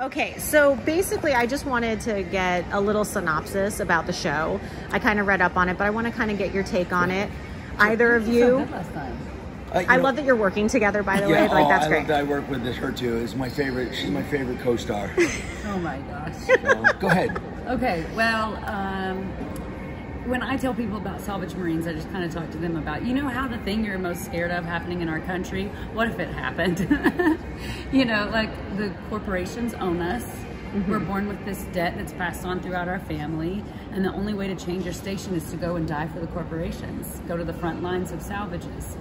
Okay, so basically, I just wanted to get a little synopsis about the show. I kind of read up on it, but I want to kind of get your take on it. Either of you. good last time. Uh, you I know- love that you're working together, by the Yeah, way. Like, oh, that's I great. love that I work with this, her too. Is my favorite. She's my favorite co-star. Oh my gosh. So, go ahead. Okay, well, um, when I tell people about Salvage Marines, I just kind of talk to them about, you know, how the thing you're most scared of happening in our country, what if it happened? you know, like the corporations own us. We're born with this debt that's passed on throughout our family, and the only way to change your station is to go and die for the corporations, go to the front lines of salvages.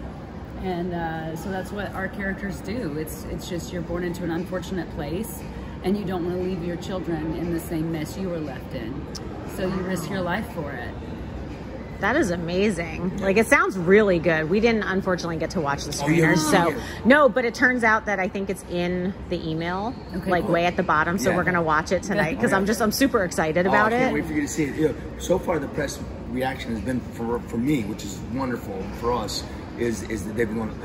And uh, so that's what our characters do. It's it's just you're born into an unfortunate place, and you don't want to leave your children in the same mess you were left in. So you risk your life for it. That is amazing. Like it sounds really good. We didn't unfortunately get to watch the Oh, yeah, screeners, so no. But it turns out that I think it's in the email, Okay, like cool. way at the bottom. So Yeah. we're gonna watch it tonight because Oh, I'm just I'm super excited oh, about oh, I can't it. wait for you to see it. You know, so far, the press reaction has been for for me, which is wonderful for us. Is is that they've been going.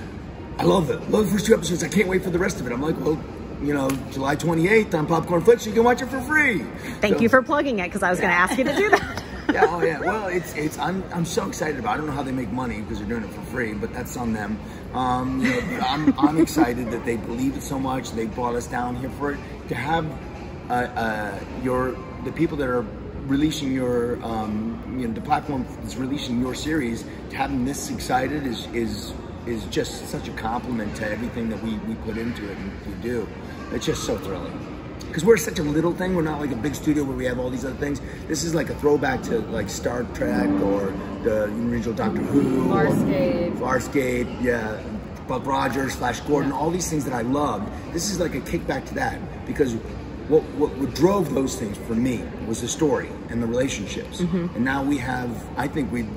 I love it. Love the first two episodes. I can't wait for the rest of it. I'm like, well, you know, July 28th on Popcornflix, you can watch it for free. Thank So- you for plugging it because I was gonna ask you to do that. Yeah, oh yeah. Well, it's it's I'm I'm so excited about. It. I don't know how they make money because they're doing it for free, but that's on them. Um, you know, I'm I'm excited that they believe it so much. They brought us down here for it to have uh, uh, your the people that are releasing your um, you know the platform that's releasing your series to have them this excited is is is just such a compliment to everything that we, we put into it and we do. It's just so thrilling because we're such a little thing. We're not like a big studio where we have all these other things. This is like a throwback to like Star Trek or the original Doctor Who, Farscape. Farscape, yeah, Buck Rogers, Flash Gordon, all these things that I loved. This is like a kickback to that because what, what, what drove those things for me was the story and the relationships. Mm-hmm. And now we have, I think we've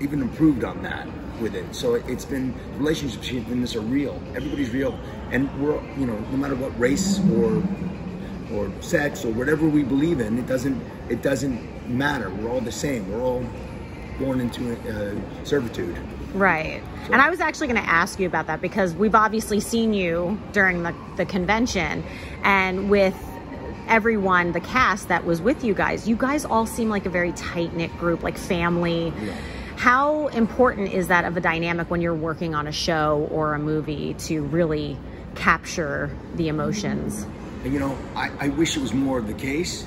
even improved on that with it. So it, it's been relationships in this are real. Everybody's real, and we're you know no matter what race or or sex or whatever we believe in, it doesn't it doesn't matter. We're all the same. We're all born into uh, servitude. Right. And I was actually going to ask you about that because we've obviously seen you during the, the convention and with everyone, the cast that was with you guys, you guys all seem like a very tight knit group, like family. How important is that of a dynamic when you're working on a show or a movie to really capture the emotions? And you know, I, I wish it was more of the case.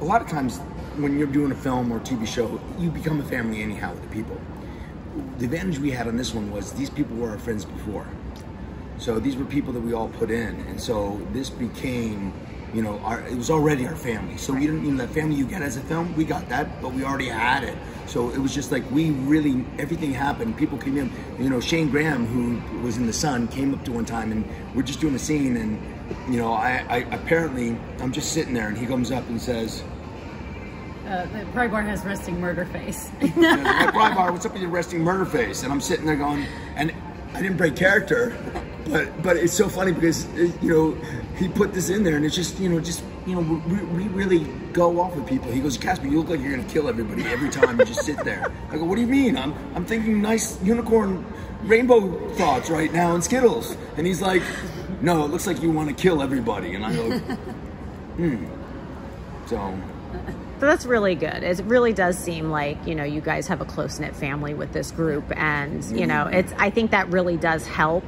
A lot of times, when you're doing a film or TV show, you become a family anyhow with the people. The advantage we had on this one was these people were our friends before. So these were people that we all put in, and so this became, you know, our it was already our family. So we didn't, you know, family you get as a film, we got that, but we already had it. So it was just like we really everything happened. People came in, you know, Shane Graham, who was in the Sun, came up to one time, and we're just doing a scene, and you know, I, I apparently I'm just sitting there, and he comes up and says. Uh, the Pry Bar has resting murder face. you know, "Hey, Brybar, what's up with your resting murder face? And I'm sitting there going, and I didn't break character, but but it's so funny because uh, you know he put this in there, and it's just you know just you know we, we really go off with people. He goes, Casper, you look like you're gonna kill everybody every time you just sit there. I go, what do you mean? I'm I'm thinking nice unicorn rainbow thoughts right now and Skittles, and he's like, no, it looks like you want to kill everybody, and I go, hmm. So. So that's really good. It really does seem like, you know, you guys have a close knit family with this group. And, you know, it's, I think that really does help,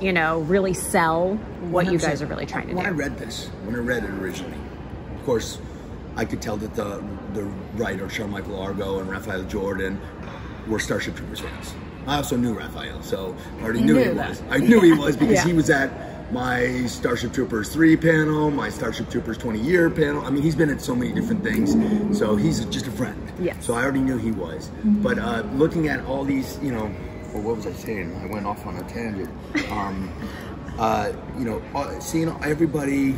you know, really sell what you guys are really trying to do. when I read this, when I read it originally, of course, I could tell that the the writer, Sean Michael Argo and Raphael Jordan, were Starship Troopers fans. I also knew Raphael, so I already knew, knew he that. was. I knew he was because Yeah. he was at my Starship Troopers 3 panel, my Starship Troopers 20 year panel. I mean, he's been at so many different things. So he's just a friend. Yes. So I already knew he was. But uh, looking at all these, you know, well, what was I saying? I went off on a tangent. Um, uh, you know, uh, seeing everybody.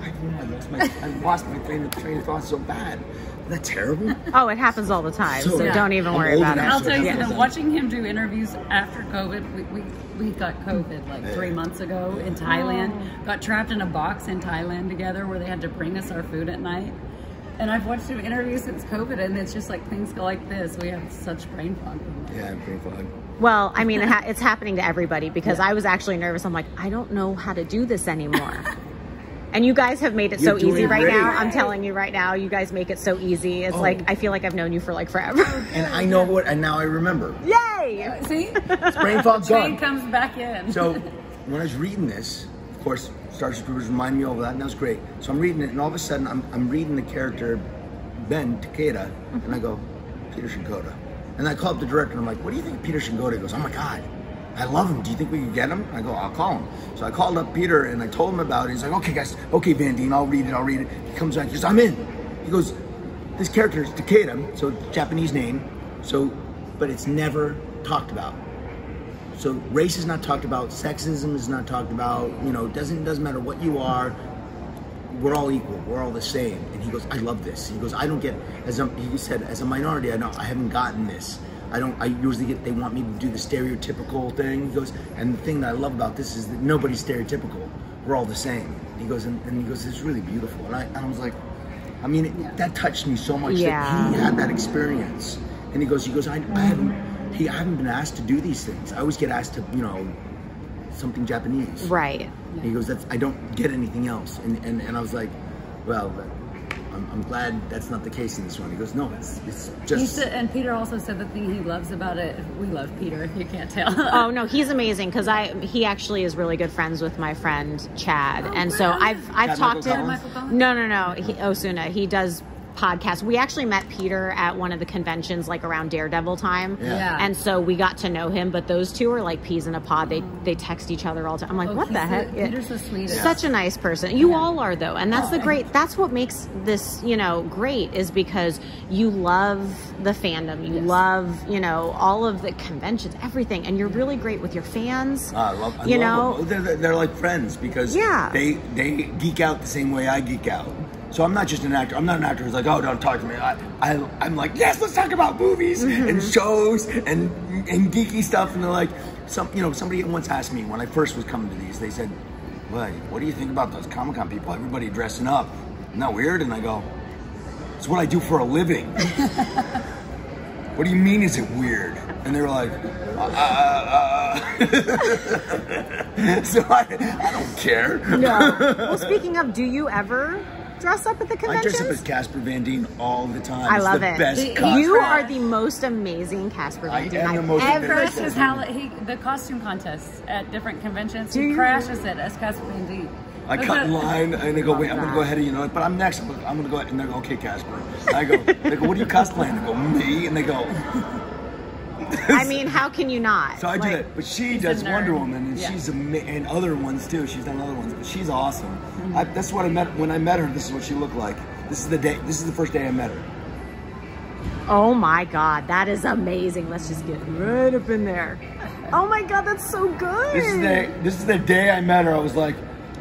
I, don't know, I lost my, I lost my train of, train of thought so bad. Isn't that terrible? Oh, it happens all the time. So, So- don't even I'm worry about enough I'll it. to tell you Yeah. something. Watching him do interviews after COVID, we, we, we got COVID like three months ago in oh. Thailand. Got trapped in a box in Thailand together where they had to bring us our food at night. And I've watched him interview since COVID, and it's just like things go like this. We have such brain fog. Yeah, brain fog. Well, I mean, it ha- it's happening to everybody because I was actually nervous. I'm like, I don't know how to do this anymore. And you guys have made it You're so easy right great. now. I'm telling you right now, you guys make it so easy. It's Oh. like I feel like I've known you for like forever. And I know what, and now I remember. Yay! See? Brain fog's Train gone. comes back in. So when I was reading this, of course, Starship Troopers remind me of that, and that was great. So I'm reading it, and all of a sudden I'm, I'm reading the character Ben Takeda, and I go, Peter Shinkoda. And I call up the director, and I'm like, what do you think of Peter Shinkoda? He goes, oh my God, I love him. Do you think we can get him? I go, I'll call him. So I called up Peter, and I told him about it. He's like, okay, guys, okay, Van Dien, I'll read it, I'll read it. He comes back, he goes, I'm in. He goes, this character is Takeda, so Japanese name, so, but it's never talked about. So race is not talked about, sexism is not talked about. You know, doesn't doesn't matter what you are. We're all equal. We're all the same. And he goes, I love this. He goes, I don't get as a, he said as a minority. I don't. I haven't gotten this. I don't. I usually get. They want me to do the stereotypical thing. He goes, and the thing that I love about this is that nobody's stereotypical. We're all the same. He goes, and, and he goes, it's really beautiful. And I, and I was like, I mean, it, that touched me so much Yeah. that he had that experience. And he goes, he goes, I, I mm-hmm. haven't, he, I haven't been asked to do these things. I always get asked to, you know, something Japanese. Right. And he goes, that's, I don't get anything else. And, and, and I was like, well, I'm, I'm glad that's not the case in this one. He goes, no, it's, it's He just, said, and Peter also said the thing he loves about it. We love Peter. You can't tell. Oh no, he's amazing because I he actually is really good friends with my friend Chad, oh, and so I've I've Chad talked to Michael him. Michael Collins? No, no, no, he, Osuna. He does podcasts. We actually met Peter at one of the conventions, like around Daredevil time, Yeah. Yeah. and so we got to know him. But those two are like peas in a pod. They they text each other all the time. I'm like, Oh, what the heck? the- Peter's the sweetest. Such a nice person. You Yeah. all are though, and that's Oh, the and- great. That's what makes this, you know, great is because you love the fandom. You Yes. love, you know, all of the conventions, everything, and you're really great with your fans. Ah, I love, I you love know, them. They're, they're like friends because Yeah. they they geek out the same way I geek out. So I'm not just an actor. I'm not an actor who's like, oh, don't talk to me. I, I I'm like, yes, let's talk about movies Mm-hmm. and shows and and geeky stuff. And they're like, some you know, somebody once asked me when I first was coming to these, they said, well, what do you think about those Comic Con people? Everybody dressing up. Isn't that weird? And I go, it's what I do for a living. what do you mean? Is it weird? And they were like, uh, uh. so I, I don't care. no. well, speaking of, do you ever dress up at the I dress up as Casper Van Dien all the time. I It's love the it. Best The- costume. you are the most amazing Casper Van Dien am the I've most ever crashes seen. how he the costume contests at different conventions. Do he you? crashes it as Casper Van Dien. I That's cut in line and they go, wait, I'm gonna go ahead of you, know, but I'm next. I'm gonna, I'm gonna go ahead. And they go, okay, Casper. And I go, they go, what are you cosplaying? I go, me. And they go, I mean, how can you not? so I do Like, that. But she does. Wonder Woman, and Yeah. she's ama- and other ones too. She's done other ones, but she's awesome. Mm-hmm. I, that's what I met when I met her. This is what she looked like. This is the day. This is the first day I met her. Oh my God, that is amazing. Let's just get right up in there. Oh my God, that's so good. This is the this is the day I met her. I was like,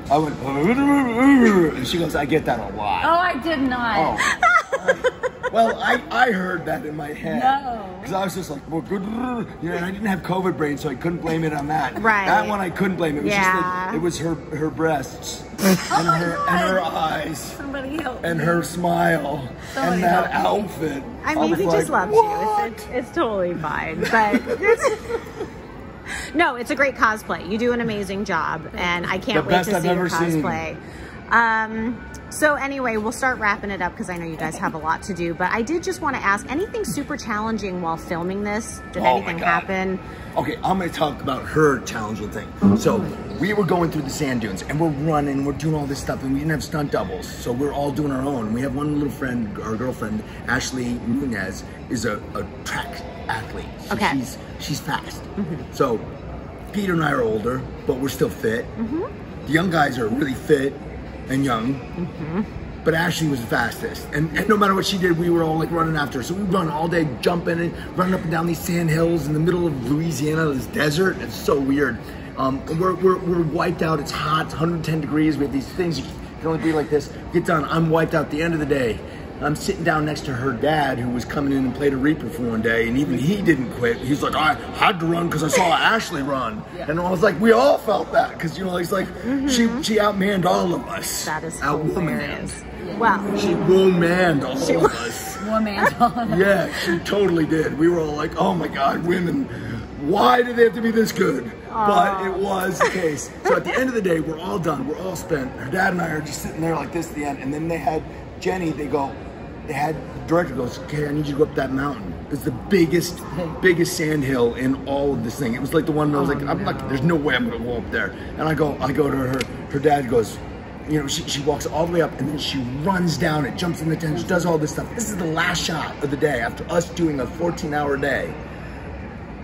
I went, and she goes, I get that a lot. Oh, I did not. Oh. well, I, I heard that in my head. No. Because I was just like, well, good. You know, and I didn't have COVID brain, so I couldn't blame it on that. Right. That one I couldn't blame. It was just Yeah. that it was her her breasts Oh and her and her eyes Somebody help and her smile Somebody and that outfit. I mean, he like, just loves what? you. It's, it's, it's totally fine. But no, it's a great cosplay. You do an amazing job, and I can't The wait to I've see your cosplay. Um, so anyway, we'll start wrapping it up because I know you guys have a lot to do. But I did just want to ask: anything super challenging while filming this? Did Oh anything happen? Okay, I'm gonna talk about her challenging thing. So we were going through the sand dunes and we're running, we're doing all this stuff, and we didn't have stunt doubles, so we're all doing our own. We have one little friend, our girlfriend, Ashley Nunez, is a, a track athlete. So Okay. she's she's fast. Mm-hmm. So Peter and I are older, but we're still fit. Mm-hmm. The young guys are really fit and young. But Ashley was the fastest. And, and no matter what she did, we were all like running after her. So we run all day, jumping and running up and down these sand hills in the middle of Louisiana, this desert. It's so weird. Um, we're, we're, we're wiped out. It's hot, it's 110 degrees. We have these things, you can only be like this. Get done. I'm wiped out at the end of the day. I'm sitting down next to her dad, who was coming in and played a Reaper for one day, and even he didn't quit. He's like, I had to run because I saw Ashley run, Yeah. and I was like, we all felt that because you know, he's like, mm-hmm. she she outmanned all of us. That is Outwomaned. hilarious. Well, She womaned all of us. Yeah, she totally did. We were all like, oh my god, women. why did they have to be this good? But it was the case. So at the end of the day, we're all done. We're all spent. Her dad and I are just sitting there like this at the end. And then they had Jenny, they go, they had, the director goes, okay, I need you to go up that mountain. It's the biggest, biggest sand hill in all of this thing. It was like the one that I was like, I'm not, there's no way I'm gonna go up there. And I go, I go to her, her dad goes, you know, she, she walks all the way up and then she runs down it, jumps in the tent, she does all this stuff. This is the last shot of the day after us doing a 14 hour day.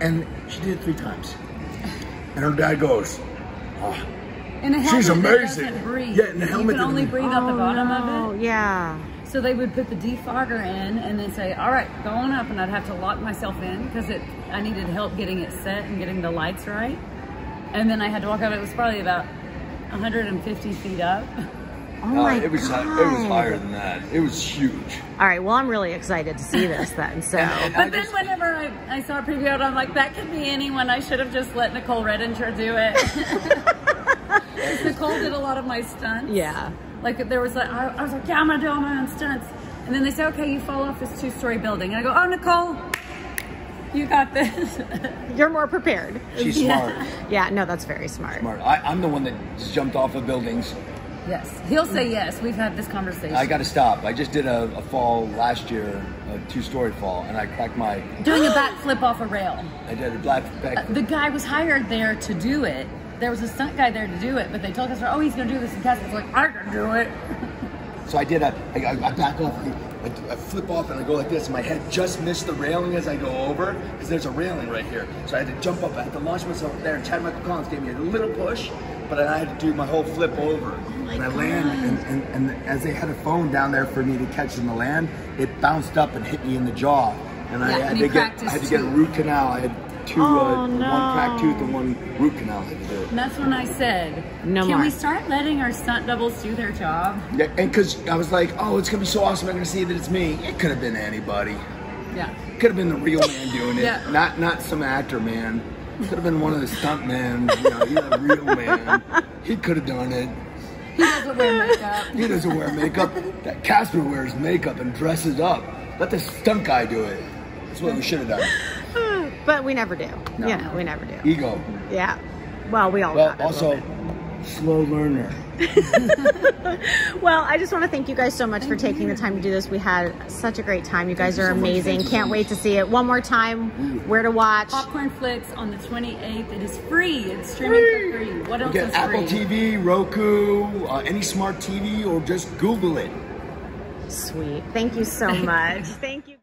And she did it three times. And her dad goes, oh, In a helmet She's amazing. Yeah, in a You can only breathe out the oh, bottom Oh, of it. yeah. So they would put the defogger in and then say, "All right, go on up," and I'd have to lock myself in because it I needed help getting it set and getting the lights right. And then I had to walk up. It was probably about 150 feet up. Oh my Uh, it was God. it was higher than that. It was huge. All right. Well, I'm really excited to see this then. So. And- and I But then just- whenever I, I saw a preview, I'm like, that could be anyone. I should have just let Nicole Redinger do it. Nicole did a lot of my stunts. yeah. Like there was like I, I was like, yeah, I'm gonna do all my own stunts. And then they say, okay, you fall off this two-story building. And I go, oh, Nicole, you got this. You're more prepared. She's Yeah. smart. Yeah. No, that's very smart. Smart. I, I'm the one that just jumped off of buildings. yes, he'll say yes. We've had this conversation. I got to stop. I just did a, a fall last year, a two-story fall, and I cracked my. doing a backflip off a rail. I did a black back. Uh, the guy was hired there to do it. There was a stunt guy there to do it, but they told us, oh, he's gonna do this. Cass was like, I can do it. So I did a. I, I back off. I, I flip off and I go like this. My head just missed the railing as I go over because there's a railing right here. So I had to jump up. I had to launch myself there. And Chad Michael Collins gave me a little push, but I had to do my whole flip over. Oh and I land, and, and, and as they had a phone down there for me to catch in the land, it bounced up and hit me in the jaw. And I had and to get. I had to get a root canal. I had two, Oh, uh, no. one cracked tooth and one root canal. I had to do. And that's when I said, No can more. we start letting our stunt doubles do their job? Yeah, and because I was like, oh, it's gonna be so awesome. I'm gonna see that it's me. It could have been anybody. Yeah. Could have been the real man doing it, Yeah. not not some actor man. Could have been one of the stunt men. You know, he's a real man. He could have done it. He doesn't wear makeup. He doesn't wear makeup. That Casper wears makeup and dresses up. Let the stunt guy do it. That's what we should have done. But we never do. No. You know, we never do. Ego. Yeah. Well, we all Well, got it also, bit. slow learner. Well, I just want to thank you guys so much for taking the time to do this. We had such a great time. You guys Thank are you so amazing. Thank you so Can't wait to see it. One more time, where to watch. Popcorn Flicks on the 28th. It is free. It's streaming for free. What You else get is Apple free? TV, Roku, uh, any smart TV, or just Google it. Sweet. Thank you so much. Thank you.